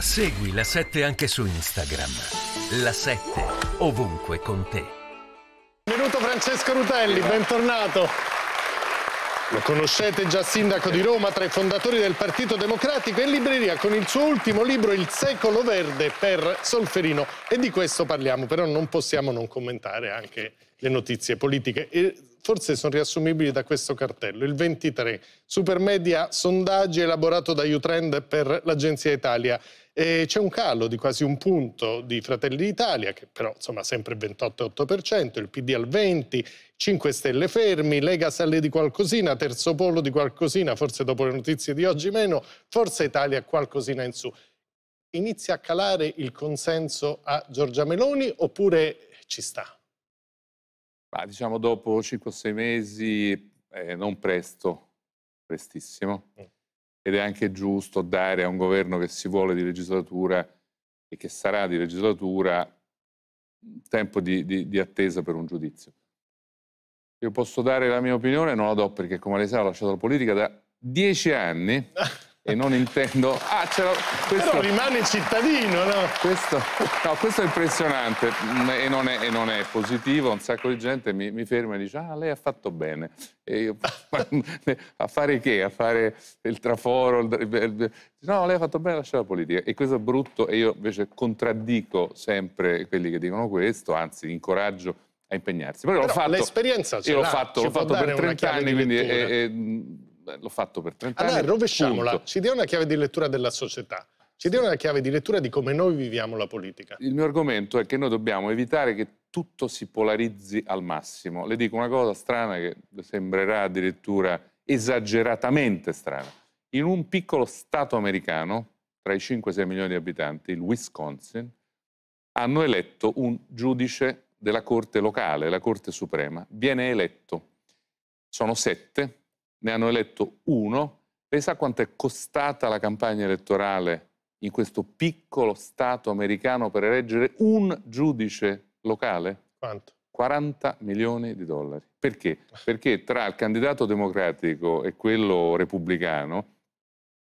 Segui la 7 anche su Instagram. La 7 ovunque con te. Benvenuto Francesco Rutelli, bentornato. Lo conoscete già sindaco di Roma, tra i fondatori del Partito Democratico, in libreria con il suo ultimo libro Il secolo verde per Solferino. E di questo parliamo, però non possiamo non commentare anche le notizie politiche. E forse sono riassumibili da questo cartello. Il 23, Supermedia, sondaggi elaborato da Utrend per l'Agenzia Italia. C'è un calo di quasi un punto di Fratelli d'Italia, che però insomma sempre 28,8%, il PD al 20%, 5 Stelle fermi, Lega sale di qualcosina, Terzo Polo di qualcosina, forse dopo le notizie di oggi meno, Forza Italia qualcosina in su. Inizia a calare il consenso a Giorgia Meloni oppure ci sta? Ma diciamo dopo 5 o 6 mesi, eh, non presto, prestissimo. Mm. Ed è anche giusto dare a un governo che si vuole di legislatura e che sarà di legislatura tempo di, di, di attesa per un giudizio. Io posso dare la mia opinione, non la do perché come lei sa ho lasciato la politica da dieci anni e non intendo... Ah, questo... Però rimane cittadino, no? Questo, no, questo è impressionante e non è, e non è, positivo. Un sacco di gente mi, mi, ferma e dice ah, lei ha fatto bene. E io, a fare che? A fare il traforo? Il, no, lei ha fatto bene a lasciare la politica. E questo è brutto e io invece contraddico sempre quelli che dicono questo, anzi incoraggio a impegnarsi. Però, Però l'esperienza ce l'ho fatto, l'ho fatto per 30 anni, quindi l'ho fatto per 30 allora, anni. rovesciamola, punto. ci dia una chiave di lettura della società. Ci dia una chiave di lettura di come noi viviamo la politica. Il mio argomento è che noi dobbiamo evitare che tutto si polarizzi al massimo. Le dico una cosa strana che sembrerà addirittura esageratamente strana. In un piccolo stato americano, tra i 5-6 milioni di abitanti, il Wisconsin, hanno eletto un giudice della Corte locale, la Corte Suprema. Viene eletto. Sono sette, ne hanno eletto uno. Lei sa quanto è costata la campagna elettorale in questo piccolo Stato americano per eleggere un giudice locale? Quanto? 40 milioni di dollari. Perché? Perché tra il candidato democratico e quello repubblicano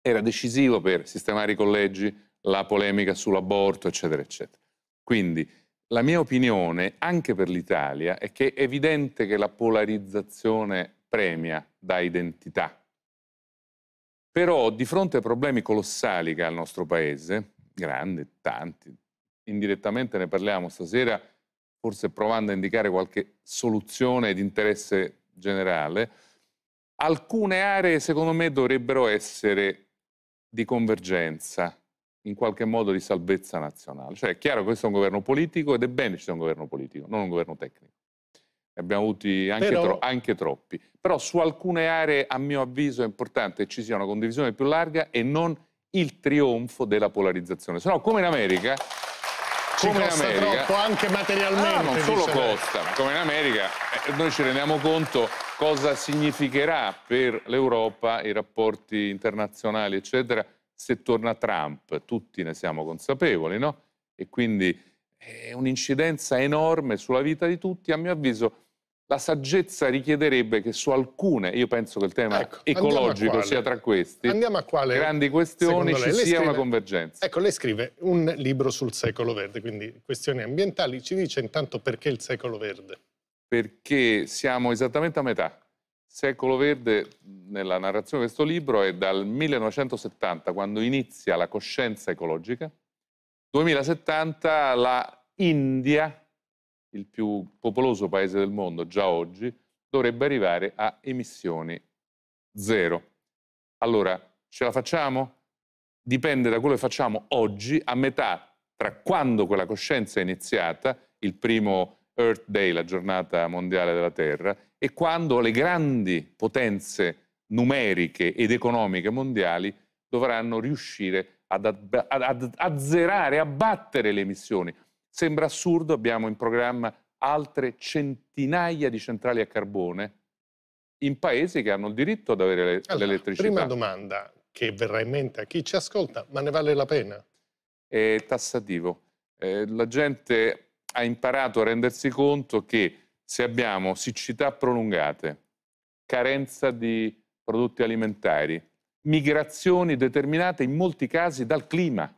era decisivo per sistemare i collegi, la polemica sull'aborto, eccetera, eccetera. Quindi la mia opinione, anche per l'Italia, è che è evidente che la polarizzazione premia da identità. Però di fronte ai problemi colossali che ha il nostro paese, grandi, tanti, indirettamente ne parliamo stasera, forse provando a indicare qualche soluzione di interesse generale, alcune aree secondo me dovrebbero essere di convergenza, in qualche modo di salvezza nazionale. Cioè è chiaro che questo è un governo politico ed è bene che sia un governo politico, non un governo tecnico. Abbiamo avuti anche, Però... tro anche troppi però su alcune aree a mio avviso è importante che ci sia una condivisione più larga e non il trionfo della polarizzazione. Se no, come in America... Ci come costa in America, troppo anche materialmente. Ah, non solo costa, ma come in America eh, noi ci rendiamo conto cosa significherà per l'Europa i rapporti internazionali, eccetera, se torna Trump. Tutti ne siamo consapevoli, no? E quindi è un'incidenza enorme sulla vita di tutti. A mio avviso la saggezza richiederebbe che su alcune, io penso che il tema ecco, ecologico sia tra questi, quale, grandi questioni, ci sia scrive, una convergenza. Ecco, lei scrive un libro sul secolo verde, quindi questioni ambientali, ci dice intanto perché il secolo verde? Perché siamo esattamente a metà. Secolo verde, nella narrazione di questo libro, è dal 1970, quando inizia la coscienza ecologica, 2070 la India il più popoloso paese del mondo già oggi, dovrebbe arrivare a emissioni zero. Allora, ce la facciamo? Dipende da quello che facciamo oggi, a metà tra quando quella coscienza è iniziata, il primo Earth Day, la giornata mondiale della Terra, e quando le grandi potenze numeriche ed economiche mondiali dovranno riuscire ad azzerare, a battere le emissioni. Sembra assurdo, abbiamo in programma altre centinaia di centrali a carbone in paesi che hanno il diritto ad avere allora, l'elettricità. Prima domanda che verrà in mente a chi ci ascolta, ma ne vale la pena? È tassativo. Eh, la gente ha imparato a rendersi conto che se abbiamo siccità prolungate, carenza di prodotti alimentari, migrazioni determinate in molti casi dal clima,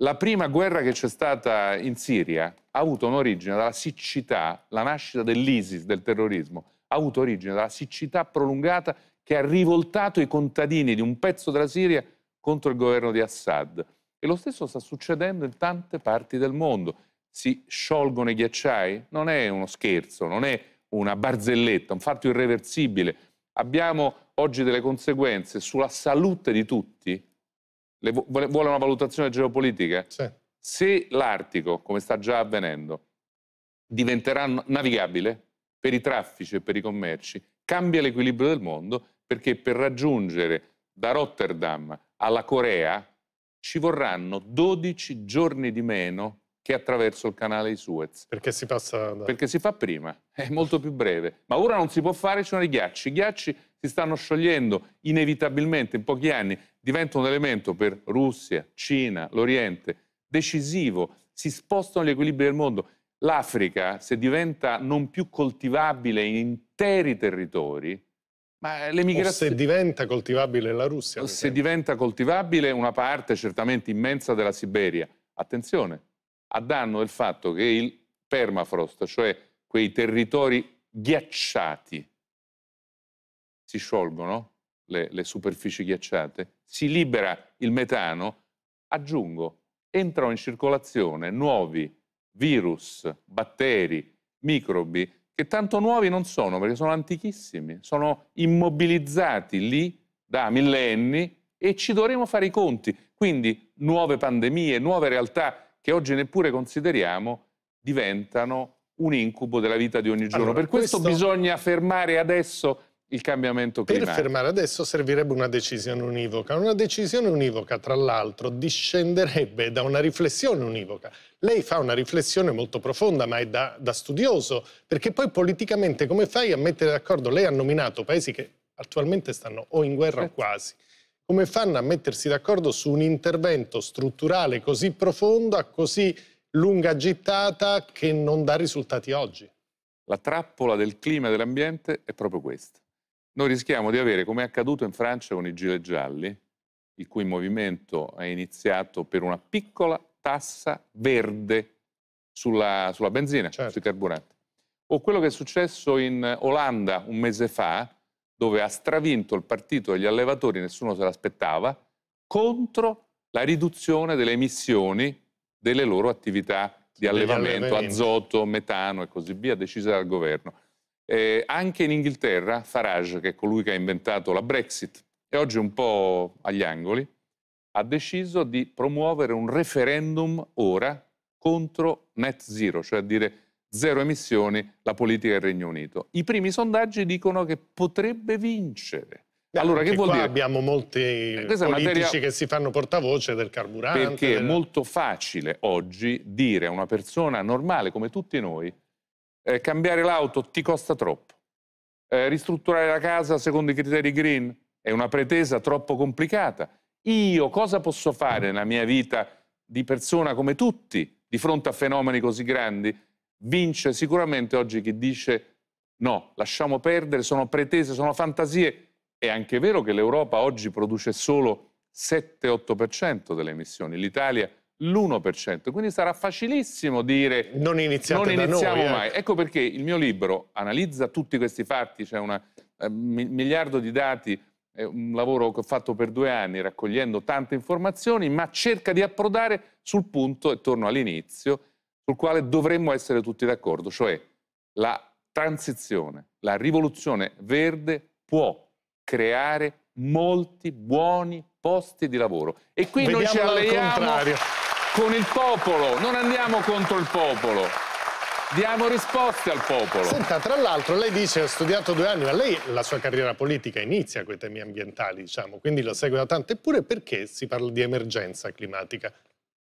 La prima guerra che c'è stata in Siria ha avuto un'origine dalla siccità, la nascita dell'ISIS, del terrorismo, ha avuto origine dalla siccità prolungata che ha rivoltato i contadini di un pezzo della Siria contro il governo di Assad. E lo stesso sta succedendo in tante parti del mondo. Si sciolgono i ghiacciai? Non è uno scherzo, non è una barzelletta, un fatto irreversibile. Abbiamo oggi delle conseguenze sulla salute di tutti. Le, vuole una valutazione geopolitica? Sì. Se l'Artico, come sta già avvenendo, diventerà navigabile per i traffici e per i commerci, cambia l'equilibrio del mondo perché per raggiungere da Rotterdam alla Corea ci vorranno 12 giorni di meno che attraverso il canale di Suez. Perché si passa da... Perché si fa prima, è molto più breve. Ma ora non si può fare, ci sono i ghiacci. I ghiacci si stanno sciogliendo inevitabilmente in pochi anni, diventano un elemento per Russia, Cina, l'Oriente decisivo, si spostano gli equilibri del mondo. L'Africa, se diventa non più coltivabile in interi territori, ma l'emigrazione... se diventa coltivabile la Russia. Se diventa coltivabile una parte certamente immensa della Siberia. Attenzione, a danno del fatto che il permafrost, cioè quei territori ghiacciati, si sciolgono, le, le superfici ghiacciate, si libera il metano, aggiungo, entrano in circolazione nuovi virus, batteri, microbi che tanto nuovi non sono perché sono antichissimi, sono immobilizzati lì da millenni e ci dovremo fare i conti. Quindi nuove pandemie, nuove realtà che oggi neppure consideriamo diventano un incubo della vita di ogni giorno. Allora, per questo, questo bisogna fermare adesso il cambiamento climatico. Per fermare adesso servirebbe una decisione univoca. Una decisione univoca, tra l'altro, discenderebbe da una riflessione univoca. Lei fa una riflessione molto profonda, ma è da, da studioso, perché poi politicamente come fai a mettere d'accordo? Lei ha nominato paesi che attualmente stanno o in guerra o certo. quasi. Come fanno a mettersi d'accordo su un intervento strutturale così profondo, a così lunga gittata, che non dà risultati oggi? La trappola del clima e dell'ambiente è proprio questa noi rischiamo di avere, come è accaduto in Francia con i gilet gialli, il cui movimento è iniziato per una piccola tassa verde sulla, sulla benzina, certo. sui carburanti. O quello che è successo in Olanda un mese fa, dove ha stravinto il partito degli allevatori, nessuno se l'aspettava, contro la riduzione delle emissioni delle loro attività di allevamento, azoto, metano e così via, decise dal governo. Eh, anche in Inghilterra Farage, che è colui che ha inventato la Brexit e oggi un po' agli angoli, ha deciso di promuovere un referendum ora contro net zero, cioè a dire zero emissioni, la politica del Regno Unito. I primi sondaggi dicono che potrebbe vincere. Beh, allora, che vuol dire? Abbiamo molti eh, politici materia... che si fanno portavoce del carburante. Perché del... è molto facile oggi dire a una persona normale come tutti noi eh, cambiare l'auto ti costa troppo. Eh, ristrutturare la casa secondo i criteri green è una pretesa troppo complicata. Io cosa posso fare nella mia vita di persona come tutti di fronte a fenomeni così grandi? Vince sicuramente oggi chi dice no, lasciamo perdere, sono pretese, sono fantasie. È anche vero che l'Europa oggi produce solo 7-8% delle emissioni, l'Italia l'1%. Quindi sarà facilissimo dire non, non iniziamo noi, mai. Eh. Ecco perché il mio libro analizza tutti questi fatti, c'è un eh, miliardo di dati, è un lavoro che ho fatto per due anni raccogliendo tante informazioni, ma cerca di approdare sul punto, e torno all'inizio, sul quale dovremmo essere tutti d'accordo, cioè la transizione, la rivoluzione verde può creare molti buoni posti di lavoro. E qui Vediamo noi ci alleiamo con il popolo, non andiamo contro il popolo. Diamo risposte al popolo. Senta, tra l'altro lei dice ha studiato due anni, ma lei la sua carriera politica inizia con i temi ambientali, diciamo, quindi lo segue da tanto. Eppure perché si parla di emergenza climatica?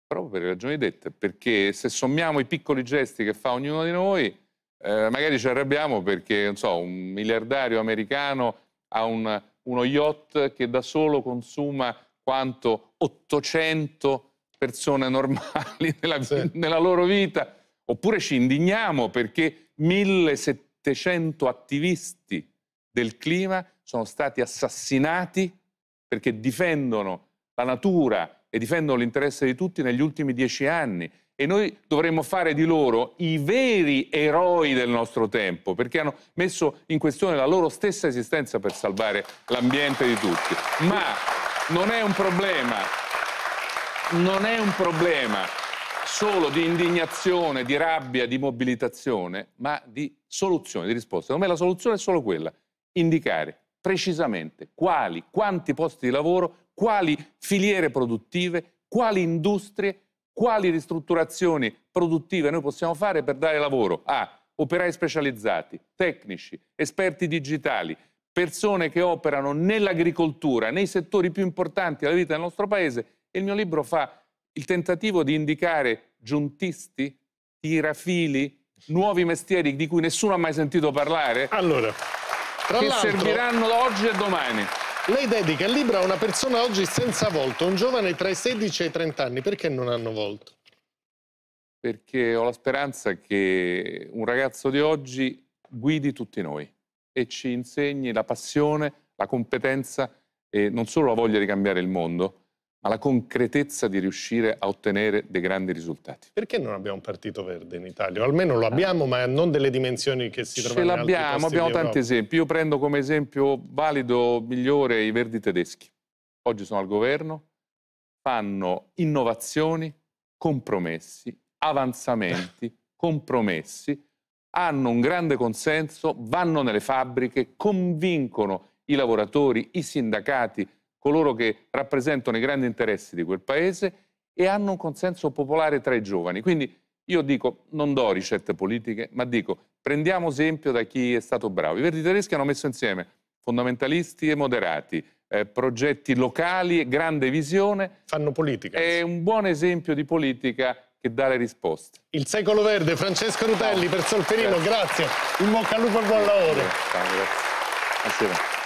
Proprio per le ragioni dette, perché se sommiamo i piccoli gesti che fa ognuno di noi, eh, magari ci arrabbiamo perché, non so, un miliardario americano ha un, uno yacht che da solo consuma quanto 800 persone normali nella, sì. nella loro vita, oppure ci indigniamo perché 1700 attivisti del clima sono stati assassinati perché difendono la natura e difendono l'interesse di tutti negli ultimi dieci anni e noi dovremmo fare di loro i veri eroi del nostro tempo, perché hanno messo in questione la loro stessa esistenza per salvare l'ambiente di tutti. Ma non è un problema, non è un problema solo di indignazione, di rabbia, di mobilitazione, ma di soluzione, di risposta. Secondo me la soluzione è solo quella, indicare precisamente quali, quanti posti di lavoro, quali filiere produttive, quali industrie quali ristrutturazioni produttive noi possiamo fare per dare lavoro a operai specializzati, tecnici, esperti digitali, persone che operano nell'agricoltura, nei settori più importanti della vita del nostro paese. Il mio libro fa il tentativo di indicare giuntisti, tirafili, nuovi mestieri di cui nessuno ha mai sentito parlare, allora, che serviranno oggi e domani. Lei dedica il libro a una persona oggi senza volto, un giovane tra i 16 e i 30 anni. Perché non hanno volto? Perché ho la speranza che un ragazzo di oggi guidi tutti noi e ci insegni la passione, la competenza e non solo la voglia di cambiare il mondo, ma la concretezza di riuscire a ottenere dei grandi risultati. Perché non abbiamo un partito verde in Italia? O almeno lo abbiamo, ma non delle dimensioni che si trovano Ce l'abbiamo, abbiamo tanti esempi. Io prendo come esempio valido migliore i verdi tedeschi. Oggi sono al governo, fanno innovazioni, compromessi, avanzamenti, compromessi, hanno un grande consenso, vanno nelle fabbriche, convincono i lavoratori, i sindacati, coloro che rappresentano i grandi interessi di quel paese e hanno un consenso popolare tra i giovani. Quindi io dico, non do ricette politiche, ma dico, prendiamo esempio da chi è stato bravo. I Verdi tedeschi hanno messo insieme fondamentalisti e moderati, eh, progetti locali, grande visione. Fanno politica. È un buon esempio di politica che dà le risposte. Il secolo verde, Francesco Rutelli per Solferino, grazie. grazie. In bocca al lupo e buon lavoro. Grazie. grazie.